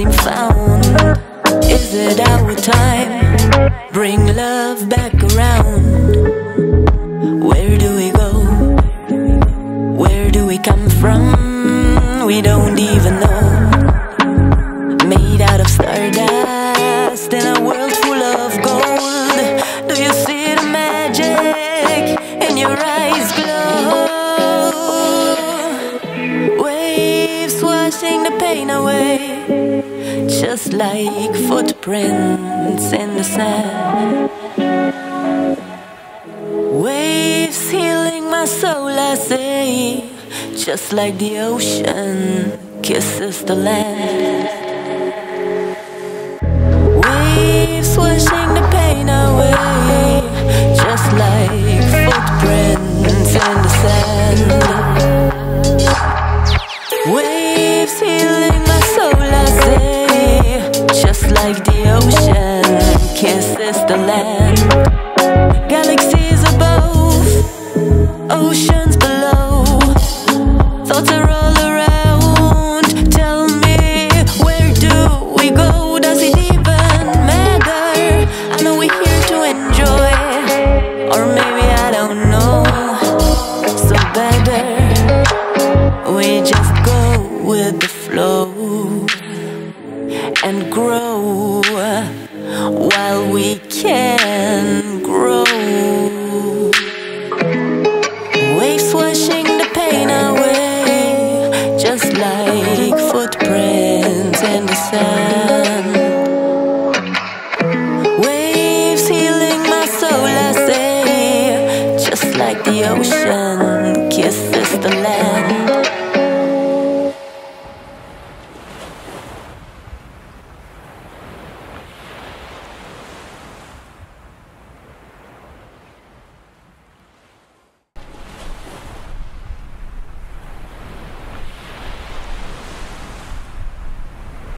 seem found. Is it our time? Bring love back around. Where do we go? Where do we come from? We don't even know. Made out of stardust in a world full of gold. Do you see the magic in your eyes glow? Washing the pain away, just like footprints in the sand. Waves healing my soul, I say, just like the ocean kisses the land. Waves healing my soul, I say, just like the ocean kisses the land. Galaxies above, oceans below, thoughts are all around. Tell me, where do we go? Does it even matter? I know we're here to enjoy, or maybe I don't know. So better we just go with the flow and grow while we can grow. Waves washing the pain away, just like footprints in the sand. Waves healing my soul, I say, just like the ocean kisses the land.